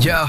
Yo,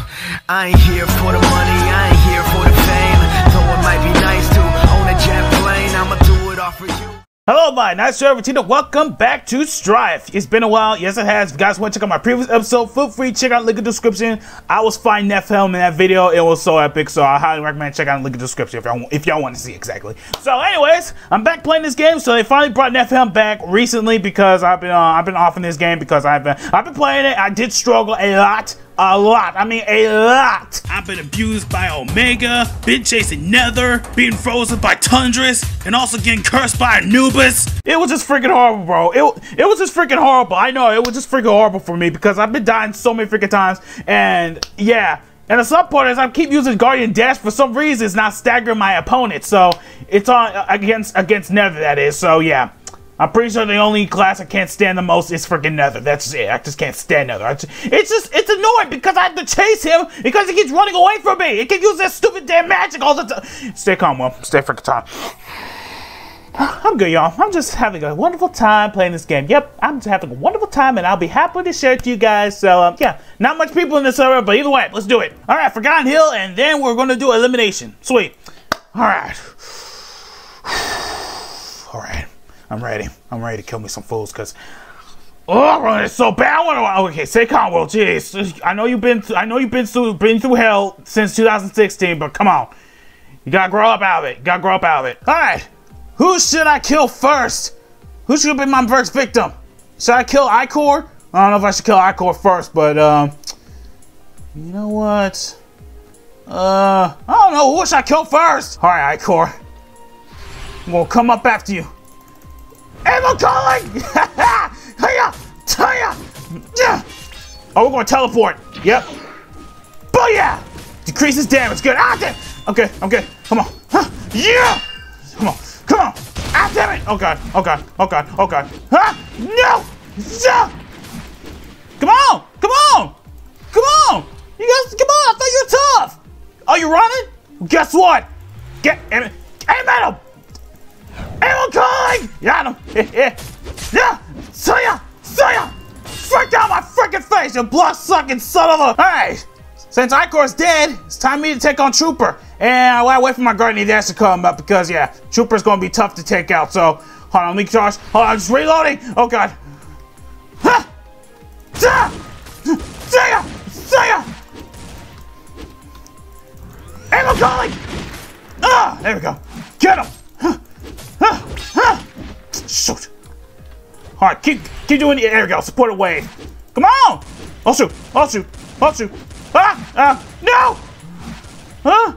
I ain't here for the money, I ain't here for the fame. Though it might be nice to own a jet plane, I'ma do it all for you. Hello, my nice Tina. Welcome back to Strife. It's been a while. Yes, it has. If you guys want to check out my previous episode, feel free check out the link in description. I was fighting Nephilim in that video. It was so epic, so I highly recommend check out the link in description if y'all if y'all want to see exactly. So, anyways, I'm back playing this game. So they finally brought Nephilim back recently because I've been uh, I've been off in this game because I've been I've been playing it. I did struggle a lot a lot. I mean, a lot. I've been abused by Omega, been chasing Nether, being frozen by Tundras, and also getting cursed by Anubis. It was just freaking horrible, bro. It, it was just freaking horrible. I know, it was just freaking horrible for me because I've been dying so many freaking times. And yeah, and the sub part is I keep using Guardian Dash for some reason. It's not staggering my opponent. So it's on against against Nether, that is. So yeah. I'm pretty sure the only class I can't stand the most is freaking Nether. That's it. I just can't stand Nether. It's just, it's annoying because I have to chase him because he keeps running away from me. He can use that stupid damn magic all the time. Stay calm, Will. Stay freaking calm. I'm good, y'all. I'm just having a wonderful time playing this game. Yep, I'm just having a wonderful time, and I'll be happy to share it to you guys. So, um, yeah, not much people in this server, but either way, let's do it. All right, Forgotten Hill, and then we're going to do elimination. Sweet. All right. All right. I'm ready. I'm ready to kill me some fools because oh, it's so bad. I want to. Okay, say calm, Will. Jeez, I know you've been. I know you've been through been through hell since 2016, but come on, you gotta grow up out of it. You gotta grow up out of it. All right, who should I kill first? Who should be my first victim? Should I kill Ichor? I don't know if I should kill Ichor first, but um, you know what? Uh, I don't know. Who should I kill first? All right, Ichor. I'm gonna come up after you. Ammo calling! Hiya! Hiya! Yeah! Oh, we're going to teleport. Yep. Booyah! Decreases damage. Good. Ah, damn. Okay, okay. Come on. Huh. Yeah! Come on. Come on. Ah, damn it. Oh, God. Oh, God. Oh, God. Oh, God. Huh? No! Yeah! Come on! Come on! Come on! You guys, come on! I thought you were tough! Oh, you running? Guess what? Get, hey, metal! Ammo calling! Got him! yeah! See ya! See ya! Freak out my freaking face, you blood sucking son of a. Alright! Since Ichor's dead, it's time for me to take on Trooper. And I gotta wait for my Guardian Dash to come up because, yeah, Trooper's gonna be tough to take out. So, hold on, me charge. Hold on, I'm just reloading. Oh, God. Ha! See ya! See ya! Ammo calling! Ah! There we go. Get him! Shoot. All right, keep keep doing it. There we go. Support away. Come on. I'll shoot. I'll shoot. I'll shoot. Ah! Ah! No! Huh?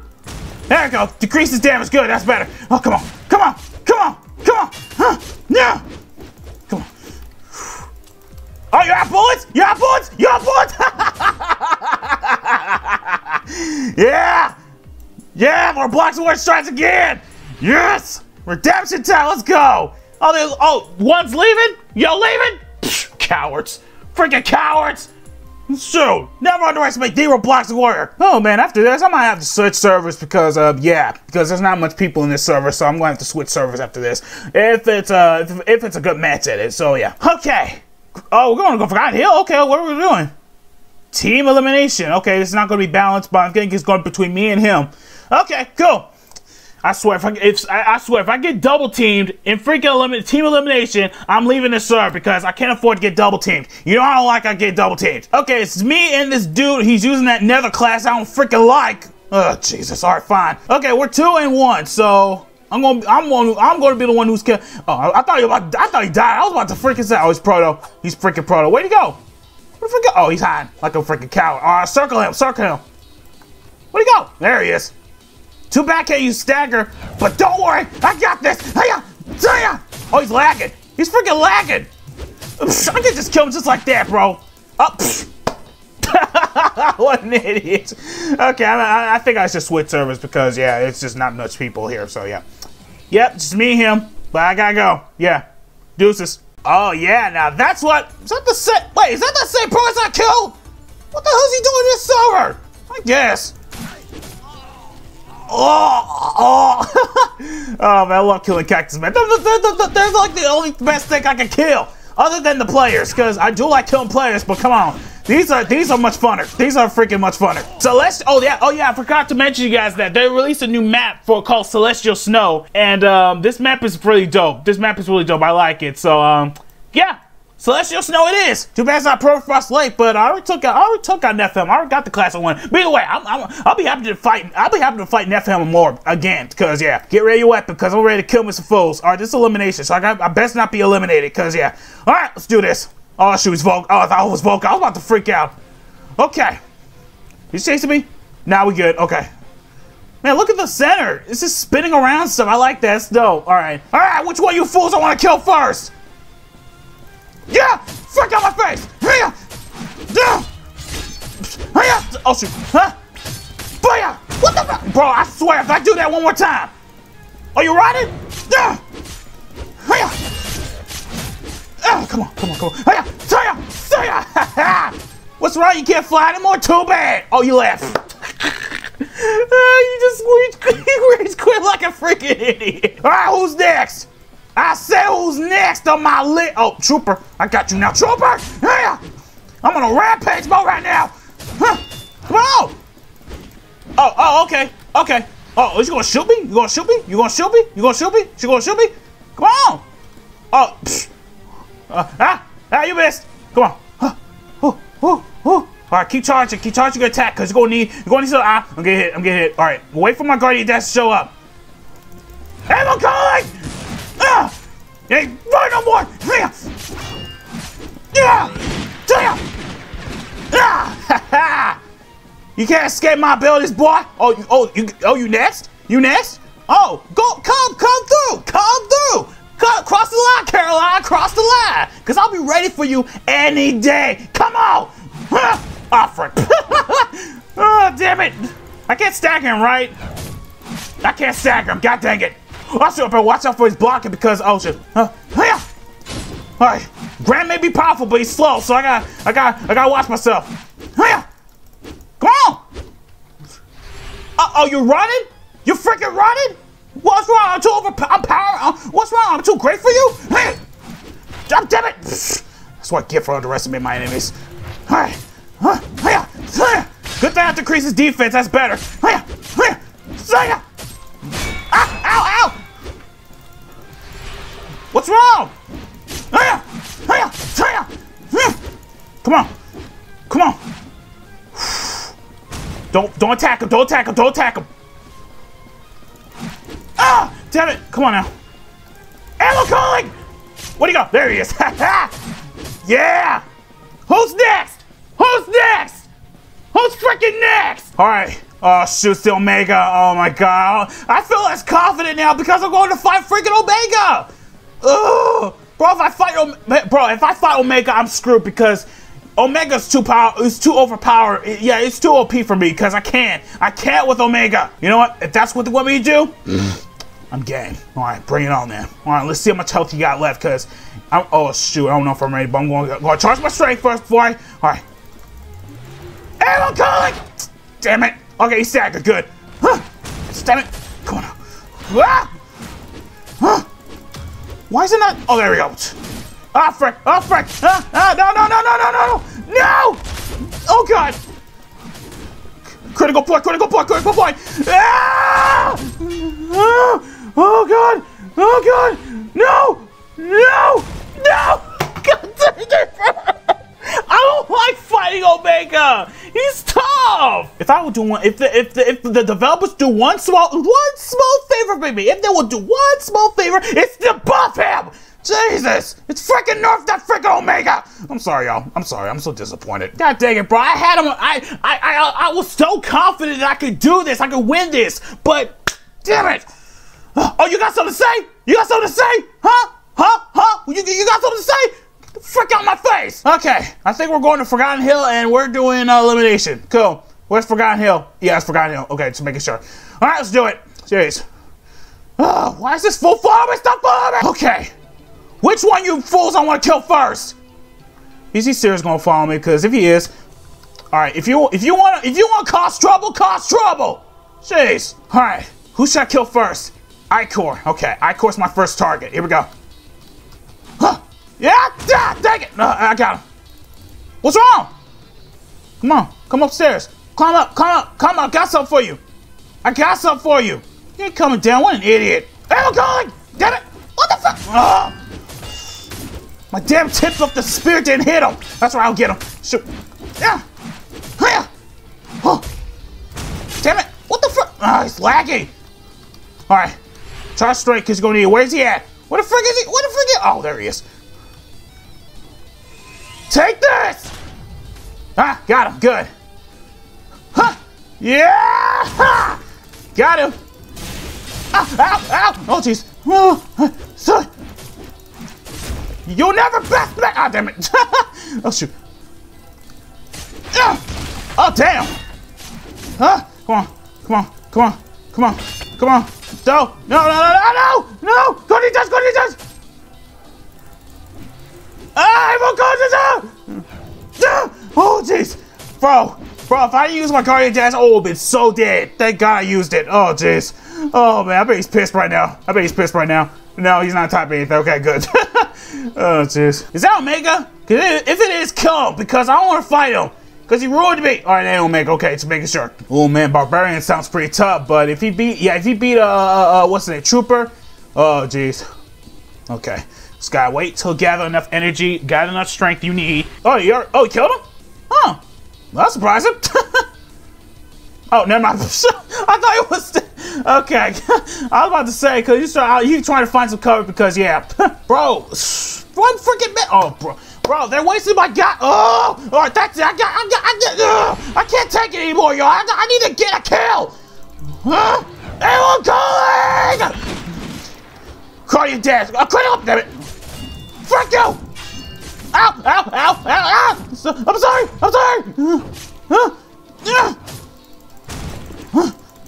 There we go. Decreases damage. Good. That's better. Oh, come on. Come on. Come on. Come on. Huh? No! Come on. Oh, you have bullets? You have bullets? You have bullets? yeah! Yeah! More blocks war strikes again! Yes! Redemption time, let's go! Oh, they, oh, one's leaving? Yo, leaving? Psh, cowards. Freaking cowards! So, never underestimate D Roblox Warrior. Oh man, after this, I might have to switch servers because, uh, yeah, because there's not much people in this server, so I'm going to have to switch servers after this. If it's, uh, if, if it's a good match at it, so yeah. Okay. Oh, we're going to go Forgotten Hill? Okay, what are we doing? Team elimination. Okay, this is not going to be balanced, but I think it's going between me and him. Okay, cool. I swear, if I, if I, I, swear, if I get double teamed in freaking elimin team elimination, I'm leaving this server because I can't afford to get double teamed. You know how like I get double teamed. Okay, it's me and this dude. He's using that nether class I don't freaking like. Oh Jesus! All right, fine. Okay, we're two and one, so I'm gonna I'm gonna I'm gonna be the one who's killed. Oh, I, I, thought he about I thought he died. I was about to freaking say, oh, he's proto. He's freaking proto. Where'd he go? Where'd he? Oh, he's hiding like a freaking coward. All right, circle him, circle him. Where'd he go? There he is. Too bad can't use stagger, but don't worry, I got this. Hiya, uh, hiya. Uh, oh, he's lagging. He's freaking lagging. I can just kill him just like that, bro. Oh, what an idiot. Okay, I, I, think I should switch servers because, yeah, it's just not much people here, so yeah. Yep, just me him, but I gotta go. Yeah, deuces. Oh, yeah, now that's what, is that the same, wait, is that the same person I killed? What the hell is he doing in this server? I guess. Oh, oh, oh man, I love killing cactus man. They're, like the only best thing I can kill, other than the players, because I do like killing players. But come on, these are these are much funner. These are freaking much funner. Celestial. Oh yeah. Oh yeah. I forgot to mention you guys that they released a new map for called Celestial Snow, and um, this map is really dope. This map is really dope. I like it. So um. Celestial Snow it is. Too bad it's not Pro Permafrost Lake, but I already took I already took out Nephilim. I already got the class I want. But either way, I'm, I'm, I'll be happy to fight. I'll be happy to fight Nephilim more again. Cause yeah, get ready your weapon. Cause I'm ready to kill me some fools. All right, this is elimination, so I got I best not be eliminated. Cause yeah. All right, let's do this. Oh shoot, it's Volk. Oh, I thought it was Volk. I was about to freak out. Okay. He's chasing me. Now we good. Okay. Man, look at the center. It's just spinning around stuff. I like that. It's dope. All right. All right. Which one of you fools I want to kill first? Yeah! Frick out my face! Hiya! Yeah! Hiya! Oh shoot! Huh? Booyah! What the fuck? Bro, I swear, if I do that one more time. Are you riding? Yeah! Hiya! Oh, come on, come on, come on. Hiya! Hiya! Hiya! What's wrong? You can't fly anymore? Too bad! Oh, you left. uh, you just rage quit like a freaking idiot. Alright, who's next? I said who's next on my list? Oh, Trooper. I got you now. Trooper! Yeah! I'm on a rampage mode right now! Huh. Come on! Oh, oh, okay. Okay. Oh, is you gonna shoot me? You gonna shoot me? You gonna shoot me? You gonna shoot me? She gonna shoot me? Come on! Oh, psh. Uh, ah! Ah, you missed! Come on. Huh. Ooh, ooh, ooh. Alright, keep charging, keep charging your attack, because you're gonna need you're gonna need some ah, I'm getting hit, I'm getting hit. Alright, wait for my guardian dash to show up. Ammo calling! Hey, run no more! Yeah! Yeah! Yeah! Ah! you can't escape my abilities, boy! Oh, you, oh, you, oh, you next? You next? Oh, go, come, come through! Come through! Come, cross the line, Caroline! Cross the line! Because I'll be ready for you any day! Come on! Frick. oh, damn it! I can't stack him, right? I can't stack him, god dang it! Also, but watch out for his blocking because oh shit. Uh, yeah. All right. Grant may be powerful, but he's slow, so I got, I got, I gotta watch myself. Yeah. Come on. Uh, oh, you running? You freaking running? What's wrong? I'm too over. I'm power. Uh, what's wrong? I'm too great for you. Hey. God damn it. That's what I get for underestimating my enemies. All right. Huh? Hiya. Hiya. Good thing I have to increase his defense. That's better. Hiya. Hiya. Hiya. What's wrong? Come on. Come on. Don't don't attack him. Don't attack him. Don't attack him. Ah! Damn it. Come on now. Ammo calling! Where'd he go? There he is. yeah! Who's next? Who's next? Who's freaking next? All right. Oh, shoot, the Omega. Oh, my God. I feel less confident now because I'm going to fight freaking Omega. Ugh. Bro, if I fight Omega, bro, if I fight Omega, I'm screwed because Omega's too power, it's too overpowered. Yeah, it's too OP for me because I can't. I can't with Omega. You know what? If that's what they want me to do, I'm game. All right, bring it on, man. All right, let's see how much health you got left because I'm, oh, shoot, I don't know if I'm ready, but I'm going to, to charge my strength first before I, all right. Ammo calling! Damn it. Okay, he's staggered. Good. Huh. Damn it. Come on. Ah! Huh. Why is it not? Oh, there we go. Ah, frick. Ah, frick. Ah, ah, no, no, no, no, no, no, no. Oh, God. Critical point, critical point, critical point. Ah! Oh, God. Oh, God. No. No. No. God dang it. Omega. He's tough. If I would do one, if the if the if the developers do one small one small favor for me, if they would do one small favor, it's to buff him. Jesus, it's freaking nerf that freaking Omega. I'm sorry, y'all. I'm sorry. I'm so disappointed. God dang it, bro. I had him. I I I I was so confident that I could do this. I could win this, but damn it. Oh, you got something to say? You got something to say? Huh? Huh? Huh? You, you got something to say? Frick out my face! Okay, I think we're going to Forgotten Hill and we're doing uh, elimination. Cool. Where's Forgotten Hill? Yeah, it's Forgotten Hill. Okay, just making sure. All right, let's do it. Serious. Oh, why is this full follow me? Stop following me! Okay. Which one you fools I want to kill first? Is he serious gonna follow me? Because if he is, all right. If you if you want if you want cause trouble, cause trouble. Jeez. All right. Who should I kill first? Ichor. Okay, Ichor's my first target. Here we go. Huh. Yeah, yeah, dang it! No, I got him. What's wrong? Come on, come upstairs. Climb up, climb up, come on, I got something for you. I got something for you. You ain't coming down, what an idiot. Hey, I'm going! Damn it! What the fuck? Oh. My damn tip of the spear didn't hit him. That's why I'll get him. Shoot. Yeah. Yeah. Oh. Damn it. What the fuck? Ah, he's lagging. All right. Straight because you're going to need Where's he at? What the frick is he? What the frick is he? Oh, there he is. Take this! Ah, got him. Good. Huh. Yeah! Ha! Got him. Ow, ow, ow. Oh, jeez. Oh, son. You'll never best back. Ah, damn it. oh, shoot. Ah. Oh, damn. Huh? Come on. Come on. Come on. Come on. Come on. No. No, no, no, no, no. Go to dust. Go to dust. Ah, I'm to dust. Oh, jeez. Bro. Bro, if I use my Guardian Dash, oh, been so dead. Thank God I used it. Oh, jeez. Oh, man, I bet he's pissed right now. I bet he's pissed right now. No, he's not typing anything. Okay, good. oh, jeez. Is that Omega? If it is, kill him, because I don't want to fight him. Because he ruined me. All right, that Omega. Okay, just making sure. Oh, man, Barbarian sounds pretty tough, but if he beat, yeah, if he beat, uh, uh, uh what's the name, Trooper? Oh, jeez. Okay. Just gotta wait till gather enough energy, gather enough strength you need. Oh, you're, oh, you killed him? Huh. That's surprising. oh, never mind. I thought it was. Okay, I was about to say because you start you trying to find some cover because yeah, bro, one freaking bit. Oh, bro, bro, they're wasting my god. Oh, all right, that's it. I got, I got, I got. Uh, I can't take it anymore, y'all. I, I, need to get a kill. Huh? Anyone calling? Call your dad. I'll quit up, damn it. Fuck you. Ow! Ow! Ow! Ow! Ow! So, I'm sorry! I'm sorry! Uh, uh,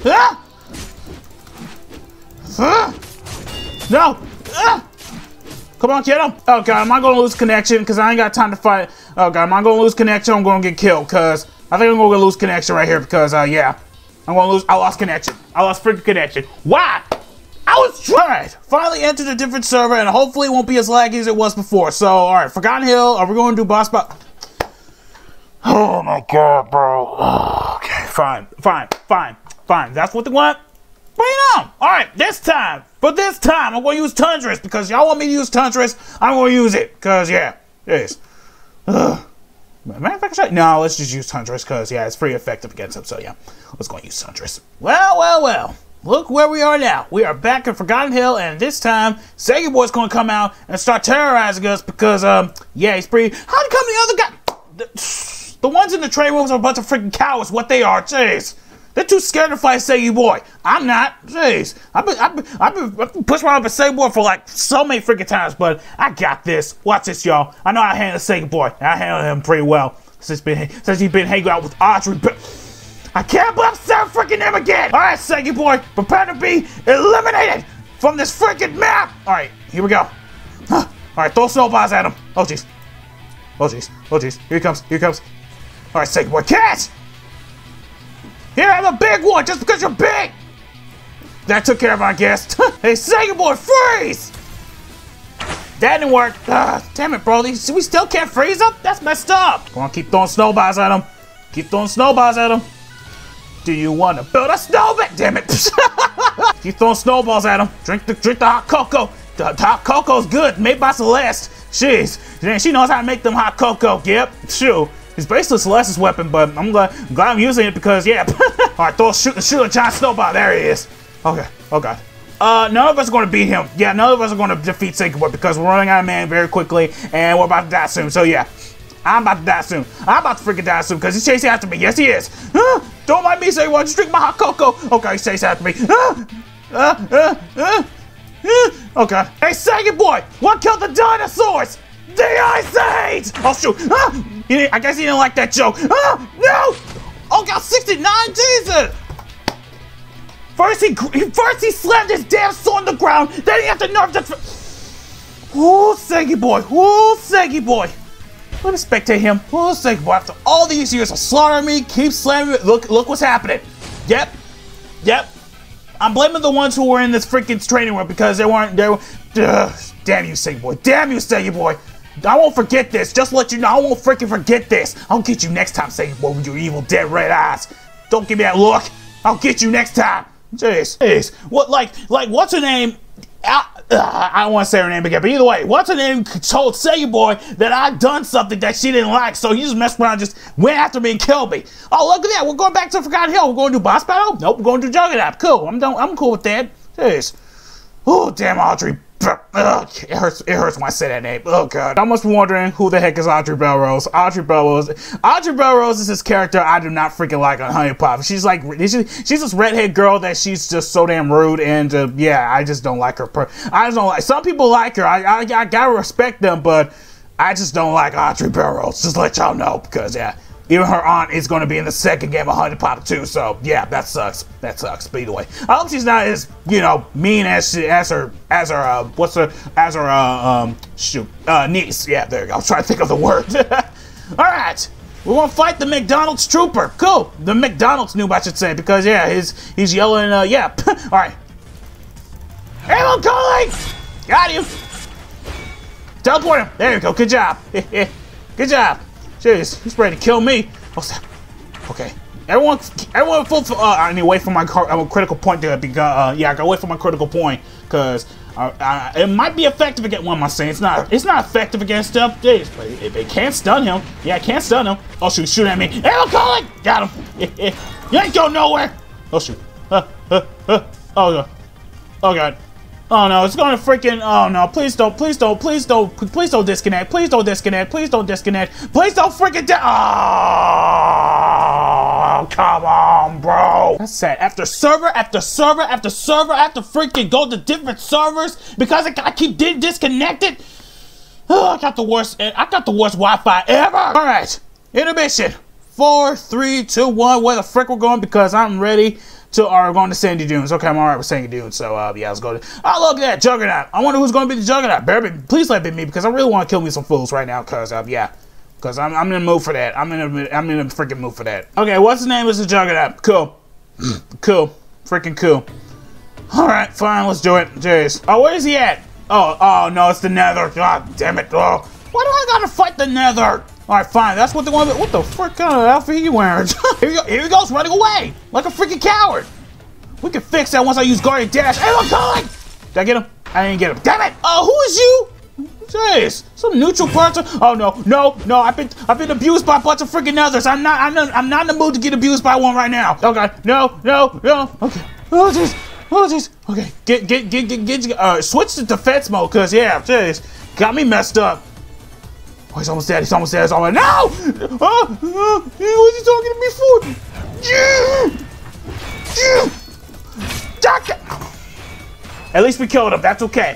uh, uh, no! Uh, come on, him! Oh god, am I gonna lose connection? Because I ain't got time to fight. Oh god, am I gonna lose connection? I'm gonna get killed. Because I think I'm gonna lose connection right here. Because, uh, yeah. I'm gonna lose. I lost connection. I lost freaking connection. Why? I was. Finally entered a different server, and hopefully it won't be as laggy as it was before. So, all right, Forgotten Hill. Are we going to do boss battle? Oh my god, bro. Oh, okay, fine, fine, fine, fine. That's what they want. Bring it on. All right, this time. But this time, I'm going to use Tundras because y'all want me to use Tundras. I'm going to use it because, yeah, it is. Matter of fact, no, let's just use Tundras because, yeah, it's pretty effective against him. So, yeah, let's go and use Tundras. Well, well, well look where we are now. We are back in Forgotten Hill, and this time, Sega Boy's gonna come out and start terrorizing us because, um, yeah, he's pretty. How'd come the other guy? The, the ones in the trade rooms are a bunch of freaking cowards, what they are, jeez. They're too scared to fight Sega Boy. I'm not. Jeez. I've been, I've been, I've been, I've been pushed around by Sega Boy for like so many freaking times, but I got this. Watch this, y'all. I know I handle Sega Boy. I handle him pretty well since, been, since he's been hanging out with Audrey. I can't believe Sam freaking him again! Alright, Segi boy, prepare to be eliminated from this freaking map! Alright, here we go. Huh. Alright, throw snowballs at him. Oh jeez. Oh jeez. Oh jeez. Here he comes. Here he comes. Alright, Segi boy, catch! Here, I'm a big one just because you're big! That took care of our guest. hey, Sega boy, freeze! That didn't work. Ah, damn it, bro. We still can't freeze him? That's messed up. Come on, keep throwing snowballs at him. Keep throwing snowballs at him. Do you want to build a snowman? Damn it! Keep throwing snowballs at him. Drink the drink the hot cocoa. The, the hot cocoa's good, made by Celeste. Jeez, she knows how to make them hot cocoa. Yep, true. It's basically Celeste's weapon, but I'm glad, I'm glad I'm using it because, yeah. All right, throw shoot, shoot a giant snowball. There he is. Okay. Oh god. Uh, none of us are going to beat him. Yeah, none of us are going to defeat Boy because we're running out of man very quickly and we're about to die soon. So yeah, I'm about to die soon. I'm about to freaking die soon because he's chasing after me. Yes, he is. don't mind me saying, well, just drink my hot cocoa. Okay, he's chasing after me. Uh, uh, uh, okay. Hey, Sagan boy, what killed the dinosaurs? The Ice Age! Oh, shoot. I guess he didn't like that joke. No! Oh, God, 69, Jesus! First he, first he slammed his damn sword on the ground, then he had the nerve to... Ooh, Saggy boy, ooh, Saggy boy. Let me spectate him. Oh, sake, boy, after all these years of slaughtering me, keep slamming me. Look, look what's happening. Yep. Yep. I'm blaming the ones who were in this freaking training room because they weren't, they were, ugh, damn you, Sega Boy. Damn you, Sega Boy. I won't forget this. Just let you know, I won't freaking forget this. I'll get you next time, Satan Boy, with your evil dead red eyes. Don't give me that look. I'll get you next time. Jeez, jeez. What, like, like, what's her name? I, I don't want to say her name again, but either way, what's her name told Boy that I'd done something that she didn't like, so he just messed around, just went after me and killed me. Oh, look at that, we're going back to Forgotten Hill. We're going to do boss battle? Nope, we're going to do Juggernaut. Cool, I'm done. I'm cool with that. Jeez. Oh, damn, Audrey. It hurts. It hurts when I say that name. Oh god. I must be wondering who the heck is Audrey Belrose. Audrey Belrose. Audrey Belrose is this character I do not freaking like on HuniePop. She's like she's, this redhead girl that she's just so damn rude and uh, yeah, I just don't like her. I just don't like. Some people like her. I I, I gotta respect them, but I just don't like Audrey Belrose. Just let y'all know because yeah. Even her aunt is going to be in the second game of HuniePop too, so yeah, that sucks. That sucks. But either way, I hope she's not as you know mean as she, as her as her uh, what's her as her uh, um shoot uh, niece. Yeah, there you go. I was trying to think of the word. All right, we're gonna fight the McDonald's trooper. Cool, the McDonald's noob, I should say, because yeah, he's he's yelling. Uh, yeah. All right. Ammo calling. Got you. Teleport him. There you go. Good job. Good job. Jeez, he's ready to kill me. Okay. Everyone, everyone, full. Uh, I need to wait for my uh, critical point to because uh, yeah, I gotta wait for my critical point because uh, it might be effective against one. Am I saying it's not? It's not effective against stuff. Jeez, but it, it, can't stun him. Yeah, it can't stun him. Oh shoot, shoot at me. Arrow calling. Got him. you ain't going nowhere. Oh shoot. Uh, uh, uh. Oh god. Oh god. Oh no, it's gonna freaking. Oh no, please don't, please don't, please don't, please don't disconnect. Please don't disconnect. Please don't disconnect. Please don't freaking. Di oh, come on, bro. That's sad. After server, after server, after server, after freaking go to different servers because I, I keep disconnected. Oh, I got the worst. I got the worst Wi-Fi ever. All right, intermission. Four, three, two, one. Where the frick we're going? Because I'm ready to are going to Sandy Dunes. Okay, I'm alright with Sandy Dunes. So uh, yeah, let's go. To, oh look at that Juggernaut. I wonder who's going to be the Juggernaut. Better be, please let it be me because I really want to kill me some fools right now. Cause uh, yeah, cause I'm I'm in the mood for that. I'm in a I'm in a freaking mood for that. Okay, what's the name of the Juggernaut? Cool, cool, freaking cool. All right, fine, let's do it. Jeez. Oh, where is he at? Oh, oh no, it's the Nether. God damn it. Oh, why do I gotta fight the Nether? Alright, fine. That's what they want. What the frick kind of outfit you wearing? here, he go, here he goes, running away. Like a freaking coward. We can fix that once I use Guardian Dash. Hey, I'm calling! Did I get him? I didn't get him. Damn it! Oh, uh, who is you? Jeez, some neutral person. Oh no, no, no! I've been, I've been abused by a bunch of freaking others. I'm not, I'm not, I'm not in the mood to get abused by one right now. Okay, no, no, no. Okay. Oh jeez, oh jeez. Okay, get, get, get, get, get. Uh, switch to defense mode, cause yeah, jeez, got me messed up. Oh, he's almost dead. He's almost dead. He's almost. dead. No! Oh, oh, what's he talking to me for? At least we killed him. That's okay.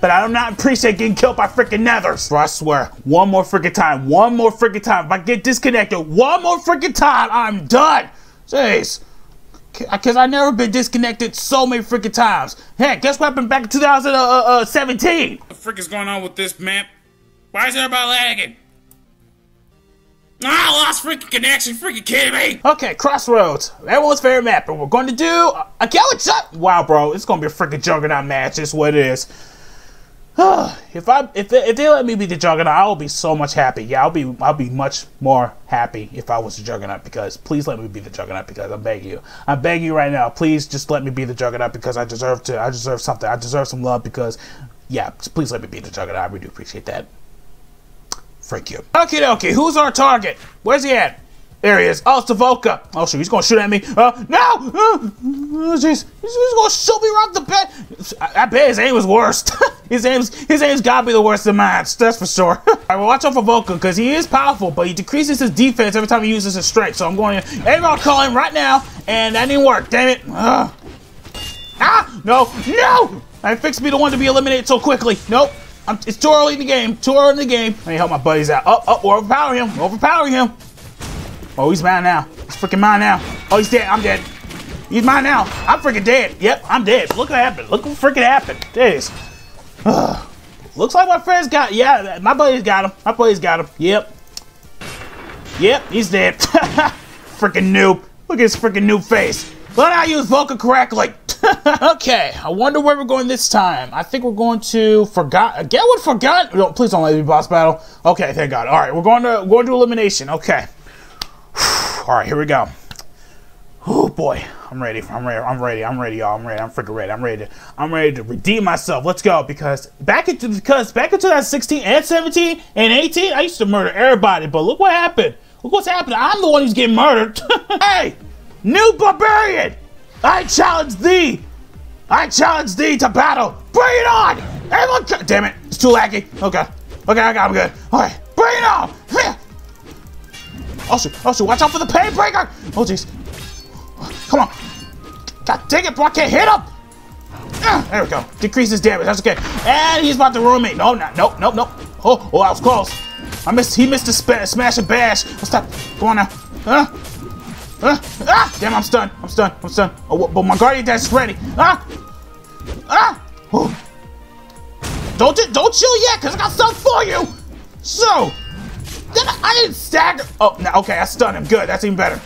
But I do not appreciate getting killed by freaking nethers. Bro, I swear, one more freaking time, one more freaking time. If I get disconnected one more freaking time, I'm done. Jeez. Because I never been disconnected so many freaking times. Heck, guess what happened back in 2017? Uh, what the frick is going on with this map? Why is everybody lagging? Ah, I lost freaking connection, freaking kidding me! Okay, Crossroads. Everyone's favorite map, and we're going to do a, Galaxy. Wow, bro, it's gonna be a freaking juggernaut match. It's what it is. if I if they, if they let me be the juggernaut, I'll be so much happy. Yeah, I'll be I'll be much more happy if I was the juggernaut because please let me be the juggernaut because I'm begging you. I'm begging you right now. Please just let me be the juggernaut because I deserve to. I deserve something. I deserve some love because yeah, please let me be the juggernaut. I really do appreciate that. Freak you. Okay, okay. Who's our target? Where's he at? There he is. Oh, Volca. Oh, shoot. He's going to shoot at me. Uh, no! Uh. He's, he's going to shoot me right the bed. I, I bet his aim was worst. his aim's his aim's got to be the worst of mine. That's for sure. All right, watch out for Volca because he is powerful, but he decreases his defense every time he uses his strength. So I'm going to call him right now, and that didn't work. Damn it. Uh. Ah! No! No! I fixed me the one to be eliminated so quickly. Nope. I'm, it's too early in the game. Too early in the game. Let me help my buddies out. Oh, oh, we're overpowering him. We're overpowering him. Oh, he's mine now. He's freaking mine now. Oh, he's dead. I'm dead. He's mine now. I'm freaking dead. Yep, I'm dead. Look what happened. Look what freaking happened. Jeez. Looks like my friend's got. Yeah, my buddy's got him. My buddy's got him. Yep. Yep, he's dead. freaking noob. Look at his freaking noob face. How to use vocal correctly. okay, I wonder where we're going this time. I think we're going to forgot. Get what forgot? No, please don't let me boss battle. Okay, thank God. All right, we're going to going to elimination. Okay. All right, here we go. Oh boy, I'm ready. I'm ready. I'm ready. I'm ready, y'all. I'm ready. I'm freaking ready. I'm ready. To, I'm ready to redeem myself. Let's go. Because back into because back into that 16 and 17 and 18, I used to murder everybody. But look what happened. Look what's happening. I'm the one who's getting murdered. hey, new barbarian. I challenge thee! I challenge thee to battle! Bring it on! Damn it, it's too laggy. Okay, okay, I'm good. All right, bring it on! Oh shoot, oh watch out for the pain breaker! Oh jeez. Come on. God dang it, bro, I can't hit him! Ah, there we go. Decreases damage, that's okay. And he's about to ruin me. No, no, no, no, no. Oh, oh, I was close. I missed, he missed the smash and bash. What's that? Come on now. Huh? Uh, ah! Damn, I'm stunned. I'm stunned. I'm stunned. Oh, but my guardian dash is ready. Ah! Ah! Oh. Don't don't chill yet, cause I got stuff for you. So, then I, I didn't stagger. Oh, no, okay, I stunned him. Good. That's even better.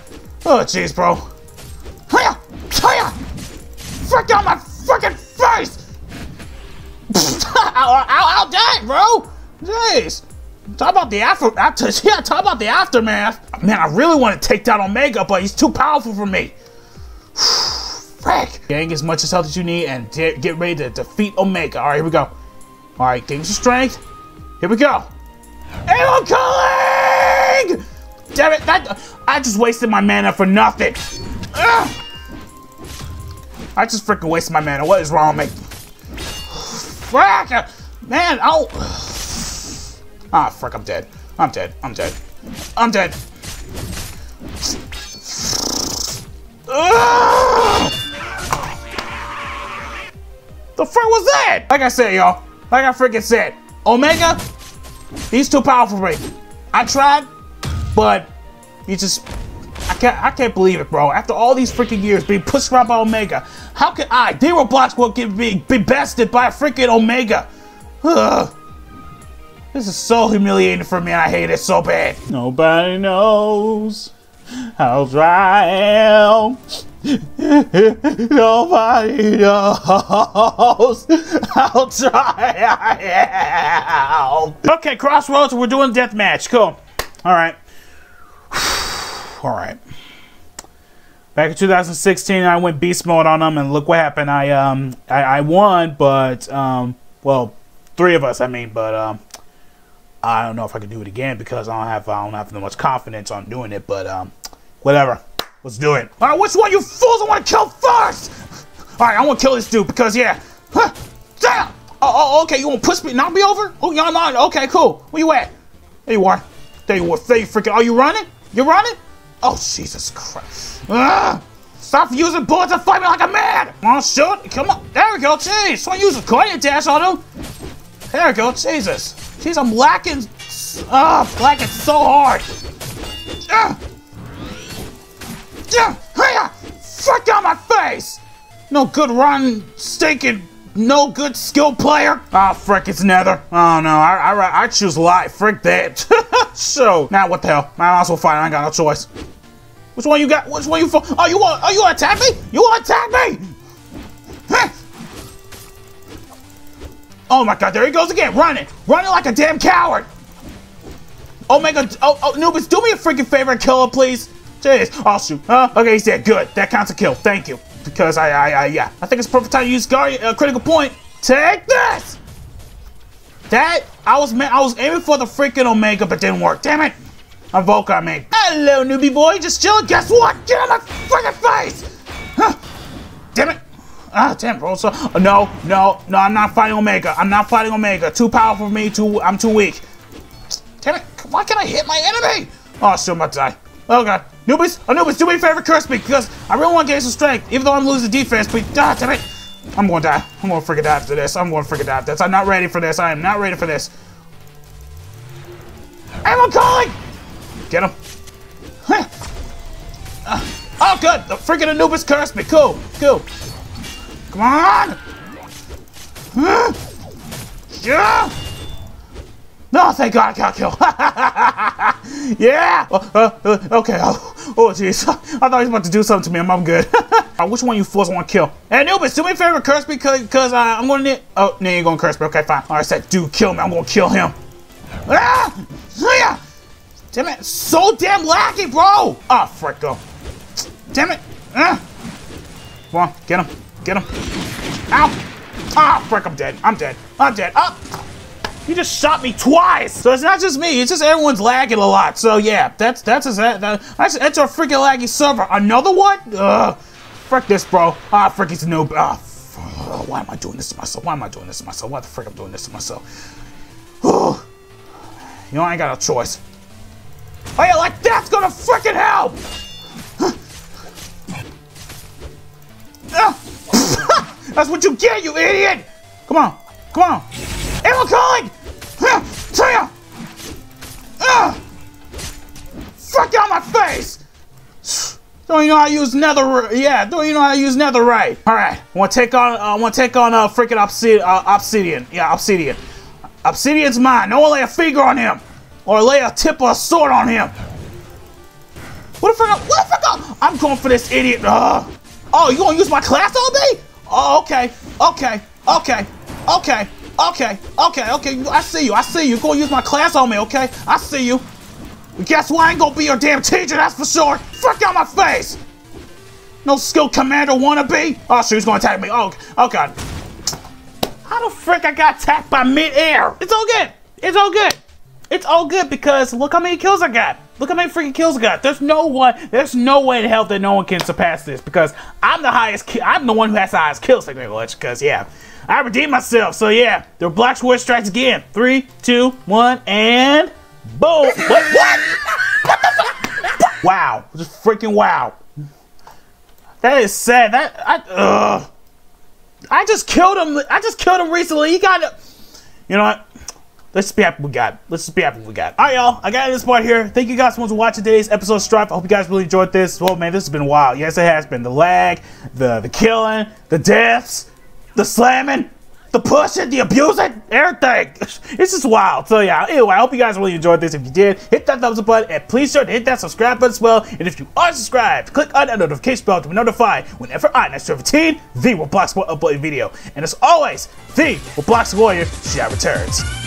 Oh, jeez, bro. Hiya! Hiya! Frick out my freaking face! ow, ow, ow, die, bro! Jeez. Talk about the after, after yeah, talk about the aftermath. Man, I really want to take down Omega, but he's too powerful for me. Frick. Gain as much as health as you need and get ready to defeat Omega. All right, here we go. All right, gain some strength. Here we go. Aeon calling! Damn it, that I just wasted my mana for nothing. Ugh. I just freaking wasted my mana. What is wrong with me? Frick! Man, oh. Ah, frick, I'm dead. I'm dead. I'm dead. I'm dead. Ugh! The frick was that? Like I said, y'all. Like I freaking said. Omega, he's too powerful for me. I tried, but he just I can't I can't believe it, bro. After all these freaking years being pushed around by Omega, how can I, Zero Bloxburg, get be, be bested by a freaking Omega? Ugh. This is so humiliating for me and I hate it so bad. Nobody knows how dry I am. Nobody knows how dry I am. Okay, Crossroads, we're doing deathmatch. Cool. Alright. Alright. Back in 2016, I went beast mode on them, and look what happened. I um I, I won, but um well, three of us, I mean, but um I don't know if I can do it again because I don't have I don't have much confidence on doing it. But um, whatever. Let's do it. All right, which one you fools I want to kill first? All right, I want to kill this dude because yeah. Huh, damn. Oh, oh, okay. You want to push me, knock me over? Oh, y'all not. Okay, cool. Where you at? There you are. There you are. There you freaking. Are you running? You running? Oh, Jesus Christ. Ah! Stop using bullets and fight me like a man! Oh, shoot. Come on. There we go. Jeez. So I use a coin dash on him. There we go. Jesus. Jeez, I'm lacking. Ah, oh, lacking so hard. Ah. Yeah, hiya! Frick on my face! No good run, stinking, no good skill player. Ah, oh, frick, it's Nether. Oh no, I, I, I choose life. Frick that. so, now what the hell? I might as well fight. I ain't got no choice. Which one you got? Which one you for? Oh, you want? Oh, you want to attack me? You want to attack me? Oh my god, there he goes again, running! Running like a damn coward! Omega, oh, oh, Nubis, do me a freaking favor and kill him, please. Jeez, I'll shoot. Huh? Okay, he's dead. Good. That counts a kill. Thank you. Because I, I, I, yeah. I think it's perfect time to use Guardian, uh, critical point. Take this! That, I was, I was aiming for the freaking Omega, but didn't work. Damn it! I'm Volca, I mean. Hello, newbie boy. Just chilling. Guess what? Get on my freaking face! Huh? Damn it. Ah, damn, bro. So, uh, no, no, no, I'm not fighting Omega. I'm not fighting Omega. Too powerful for me. Too, I'm too weak. Damn it. Why can't I hit my enemy? Oh, still about to die. Oh, God. Nubis, Anubis, do me a favor, curse me, because I really want to gain some strength, even though I'm losing defense, but, ah, damn it. I'm going to die. I'm going to freaking die after this. I'm going to freaking die after this. I'm not ready for this. I am not ready for this. Ammo calling! Get him. Uh, oh, good. The freaking Anubis cursed me. Cool. Cool. Come on! Huh? Yeah! No, thank God I got killed. yeah! Uh, uh, uh, okay. Oh, oh, jeez. I thought he was about to do something to me. I'm, I'm good. Right, which one you fools want to kill? Hey, Anubis, do me a favor, curse me, because cause, uh, I'm going to. Oh, no, you're going to curse me. Okay, fine. All right, said, dude, kill me. I'm going to kill him. Ah! Yeah! Damn it, so damn laggy, bro! Ah, oh, frick. Damn it. Ah! Come on, get him. Get him. Ow! Ah, frick, I'm dead. I'm dead. I'm dead. Up! Oh. You just shot me twice! So it's not just me, it's just everyone's lagging a lot. So yeah, that's that's a, that, that's, that's a freaking laggy server. Another one? Ugh. Frick this, bro. Ah, frick, he's a noob. Ah, why am I doing this to myself? Why am I doing this to myself? Why the frick I'm doing this to myself? Oh. You know, I ain't got a choice. Oh yeah, like that's gonna freaking help! that's what you get, you idiot! Come on, come on. Ammo calling! Taya! Uh, fuck out my face! Don't you know how to use nether? Yeah, don't you know how to use netherite? All right, I want to take on? I uh, want to take on a uh, freaking obsidian. Uh, obsidian. Yeah, obsidian. Obsidian's mine. No one lay a finger on him, or lay a tip of a sword on him. What if I? What I go? I'm going for this idiot. Uh, oh, you gonna use my class all day? Oh, okay, okay, okay, okay. Okay, okay, okay. I see you. I see you. Go use my class on me, okay? I see you. Guess what? I ain't gonna be your damn teacher, that's for sure. Fuck out my face. No skill commander wannabe. Oh, she's gonna attack me. Oh, oh god. How the frick I got attacked by mid-air? It's all good. It's all good. It's all good because look how many kills I got. Look how many freaking kills I got. There's no one, there's no way in hell that no one can surpass this because I'm the highest, I'm the one who has the highest kills technically, because yeah. I redeemed myself. So yeah, the Black Sword strikes again. Three, two, one, and boom. What? What? what the wow. Just freaking wow. That is sad. That I ugh. I just killed him. I just killed him recently. He got. You know what? Let's be happy we got. Let's just be happy we got. All right, y'all. I got this part here. Thank you guys so much for watching today's episode of Strife. I hope you guys really enjoyed this. Well, man, this has been wild. Yes, it has been. The lag, the the killing, the deaths the slamming, the pushing, the abusing, everything. It's just wild. So yeah, anyway, I hope you guys really enjoyed this. If you did, hit that thumbs up button and please sure to hit that subscribe button as well. And if you are subscribed, click on that notification bell to be notified whenever I, next 15, the Roblox will upload video. And as always, the Roblox Warrior shall returns.